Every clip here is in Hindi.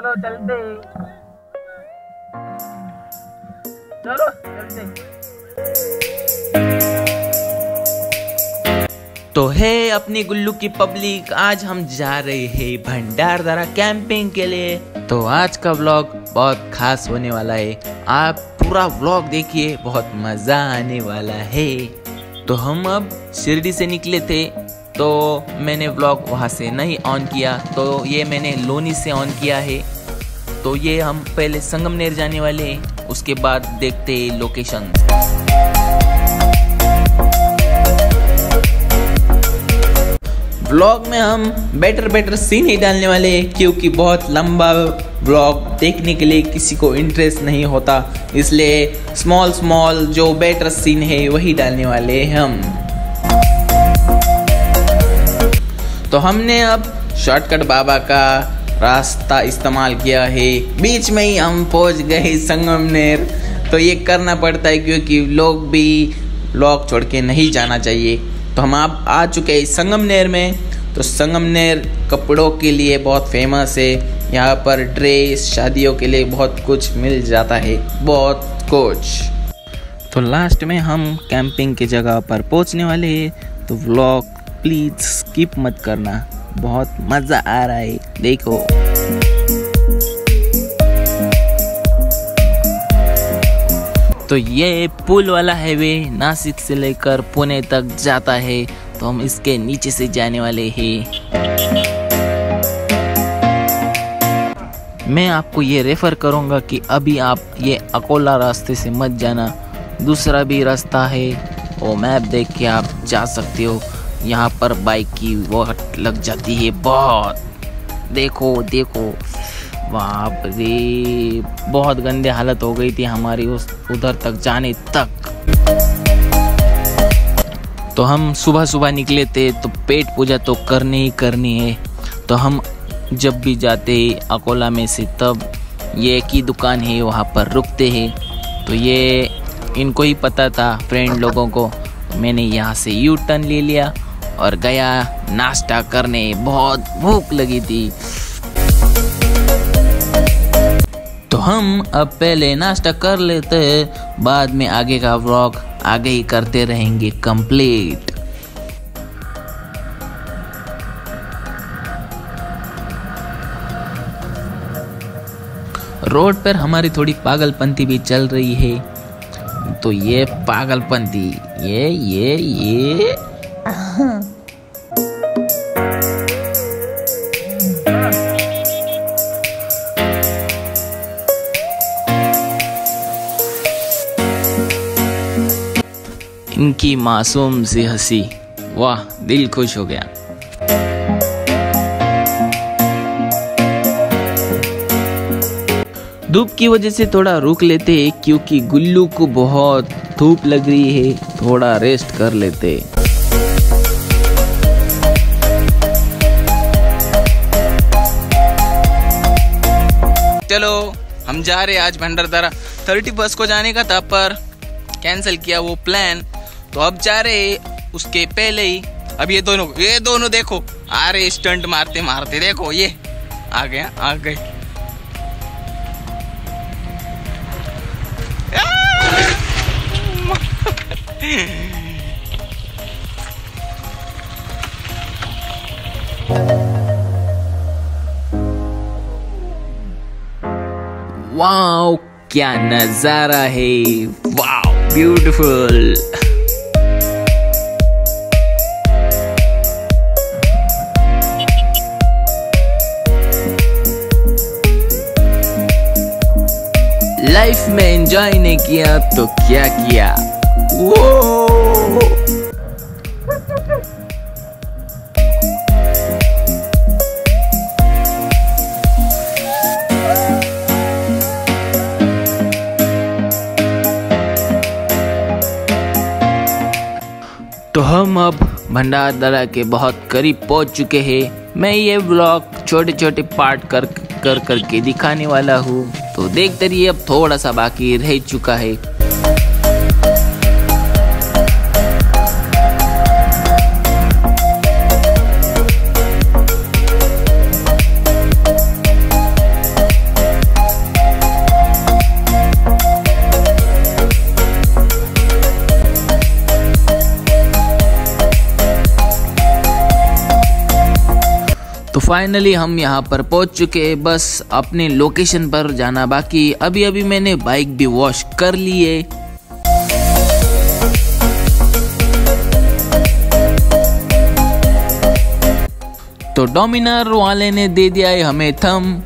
चलो चलते। चलो चलते। तो है अपनी गुल्लू की पब्लिक, आज हम जा रहे हैं भंडारदरा कैंपिंग के लिए। तो आज का व्लॉग बहुत खास होने वाला है। आप पूरा व्लॉग देखिए, बहुत मज़ा आने वाला है। तो हम अब शिरडी से निकले थे। तो मैंने व्लॉग वहाँ से नहीं ऑन किया तो ये मैंने लोनी से ऑन किया है। तो ये हम पहले संगमनेर जाने वाले हैं, उसके बाद देखते हैं लोकेशन व्लॉग में हम बेटर बेटर सीन ही डालने वाले हैं, क्योंकि बहुत लंबा व्लॉग देखने के लिए किसी को इंटरेस्ट नहीं होता, इसलिए स्मॉल स्मॉल जो बेटर सीन है, वही डालने वाले हैं हम। तो हमने अब शॉर्टकट बाबा का रास्ता इस्तेमाल किया है। बीच में ही हम पहुँच गए संगमनेर तो ये करना पड़ता है क्योंकि लोग भी ब्लॉग छोड़ के नहीं जाना चाहिए। तो हम आप आ चुके हैं संगमनेर में। तो संगमनेर कपड़ों के लिए बहुत फ़ेमस है। यहाँ पर ड्रेस शादियों के लिए बहुत कुछ मिल जाता है। बहुत कुछ। तो लास्ट में हम कैंपिंग की जगह पर पहुँचने वाले हैं। तो व्लॉग प्लीज़ स्किप मत करना। बहुत मज़ा आ रहा है। देखो। तो ये पुल वाला हाईवे नासिक से लेकर पुणे तक जाता है। तो हम इसके नीचे से जाने वाले हैं। मैं आपको ये रेफर करूँगा कि अभी आप ये अकोला रास्ते से मत जाना। दूसरा भी रास्ता है। वो मैप देख के आप जा सकते हो। यहाँ पर बाइक की वोट लग जाती है, बहुत। देखो देखो। बाप रे, बहुत गंदे हालत हो गई थी हमारी उस, उधर तक, जाने तक। तो हम सुबह सुबह निकले थे तो पेट पूजा तो करनी ही करनी है। तो हम जब भी जाते हैं अकोला में से, तब ये ही दुकान है, वहाँ पर रुकते हैं। तो ये, इनको ही पता था फ्रेंड लोगों को। तो मैंने यहाँ से यू टर्न ले लिया। और गया नाश्ता करने, बहुत भूख लगी थी। तो हम अब पहले नाश्ता कर लेते हैं, बाद में आगे का व्लॉग आगे ही करते रहेंगे कंप्लीट रोड पर हमारी थोड़ी पागलपंती भी चल रही है। तो ये पागलपंती, ये ये ये। इनकी मासूम सी हँसी। वाह, दिल खुश हो गया। धूप की वजह से थोड़ा रुक लेते, क्योंकि गुल्लू को बहुत धूप लग रही है, थोड़ा रेस्ट कर लेते। चलो, हम जा रहे आज भंडारदारा। थर्टी बस को जाने का था, पर कैंसिल किया वो प्लान तो अब जा रहे उसके पहले ही। अब ये दोनों ये दोनों देखो। आ रहे स्टंट मारते मारते देखो, ये। आ गया, आ गए। वाओ, क्या नज़ारा है। वाओ ब्यूटीफुल लाइफ में एंजॉय नहीं किया तो क्या किया? वो तो हम अब भंडारदरा के बहुत करीब पहुँच चुके हैं। मैं ये ब्लॉग छोटे छोटे पार्ट कर कर करके दिखाने वाला हूँ। तो देखते रहिए अब थोड़ा सा बाकी रह चुका है। तो फाइनली हम यहाँ पर पहुँच चुके हैं। बस अपने लोकेशन पर जाना बाकी। अभी अभी मैंने बाइक भी वॉश कर ली है। तो डोमिनर वाले ने दे दिया है हमें थम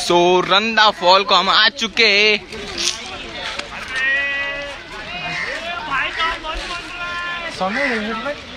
सो रंदा फॉल को हम आ चुके हैं।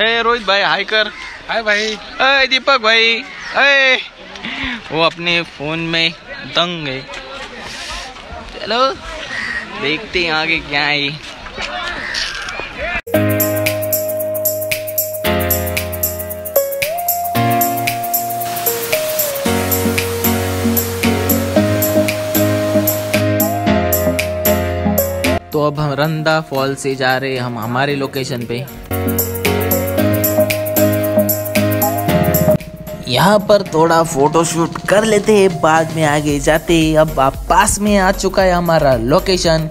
ए रोहित भाई हाय कर। हाय भाई। अरे दीपक भाई। अरे वो अपने फ़ोन में दंग है। चलो, देखते हैं आगे क्या है तो अब हम रंदा फॉल से जा रहे हैं, हम हमारे लोकेशन पे। यहाँ पर थोड़ा फोटोशूट कर लेते हैं, बाद में आगे जाते हैं। अब आप पास में आ चुका है हमारा लोकेशन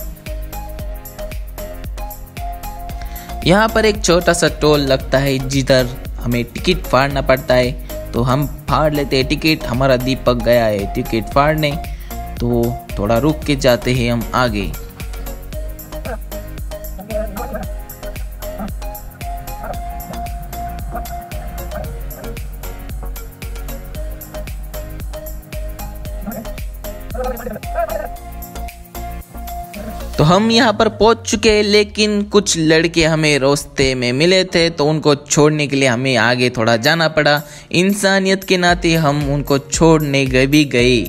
यहाँ पर एक छोटा सा टोल लगता है, जिधर हमें टिकट फाड़ना पड़ता है। तो हम फाड़ लेते हैं टिकट हमारा दीपक गया है टिकट फाड़ने। तो थोड़ा रुक के जाते हैं हम आगे। तो हम यहाँ पर पहुँच चुके लेकिन कुछ लड़के हमें रास्ते में मिले थे तो उनको छोड़ने के लिए हमें आगे थोड़ा जाना पड़ा। इंसानियत के नाते हम उनको छोड़ने गए भी गए।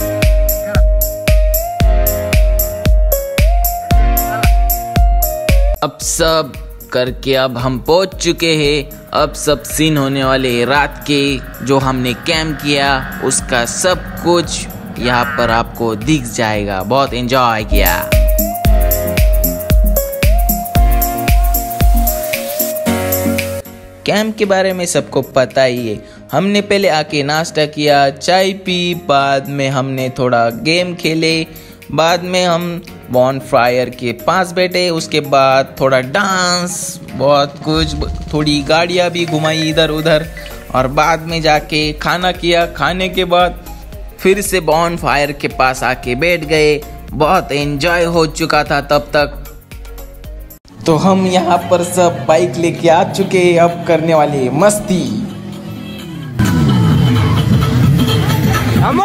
अब सब करके अब हम पहुँच चुके हैं। अब सब सीन होने वाले रात के जो हमने कैम्प किया, उसका सब कुछ यहाँ पर आपको दिख जाएगा। बहुत एंजॉय किया। कैंप के बारे में सबको पता ही है। हमने पहले आके नाश्ता किया, चाय पी, बाद में हमने थोड़ा गेम खेले। बाद में हम बॉन फ्रायर के पास बैठे, उसके बाद थोड़ा डांस बहुत कुछ, थोड़ी गाड़ियाँ भी घुमाई इधर उधर और बाद में जाके खाना किया। खाने के बाद फिर से बॉन फायर के पास आके बैठ गए। बहुत एंजॉय हो चुका था तब तक। तो हम यहाँ पर सब बाइक लेके आ चुके हैं अब करने वाले मस्ती। Come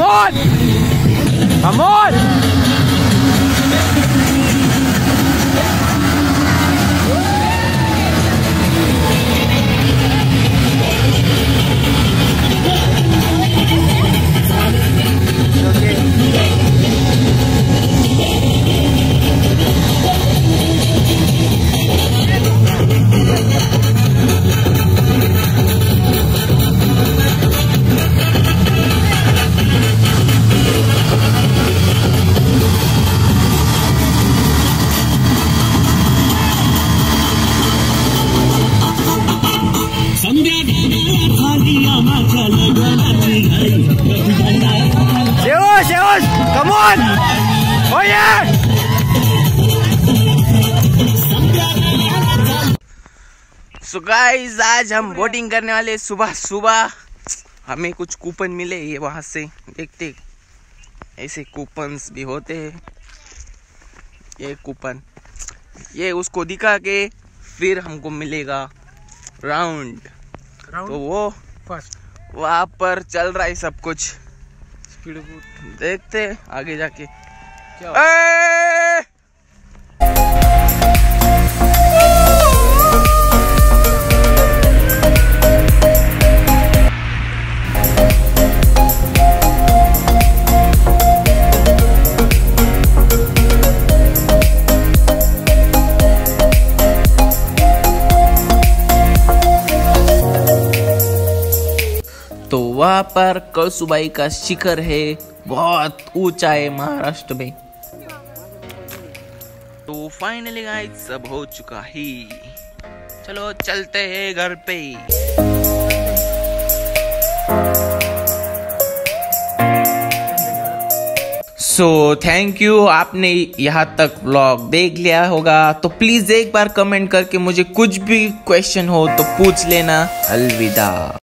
on! Come on! So guys आज हम बोटिंग करने वाले सुबह सुबह। हमें कुछ कूपन मिले ये वहाँ से। देखते ऐसे कूपन्स भी होते हैं। ये कूपन ये उसको दिखा के फिर हमको मिलेगा राउंड तो वो फ़र्स्ट वहाँ पर चल रहा है सब कुछ। स्पीड देखते आगे जाके। क्या? वहाँ पर कलसुबाई का शिखर है बहुत ऊँचा है महाराष्ट्र में। तो फाइनली गाइस सब हो चुका है। चलो, चलते हैं घर पे। सो थैंक यू आपने यहाँ तक व्लॉग देख लिया होगा। तो प्लीज़ एक बार कमेंट करके मुझे कुछ भी क्वेश्चन हो तो पूछ लेना। अलविदा।